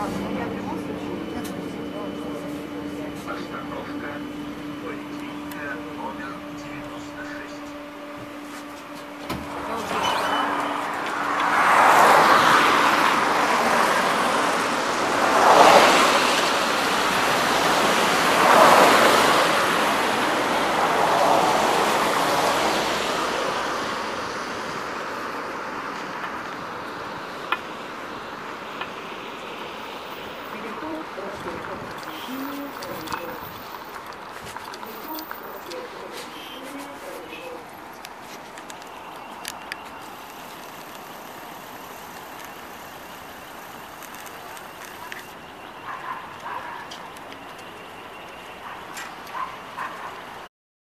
Остановка. Ой. Thank you.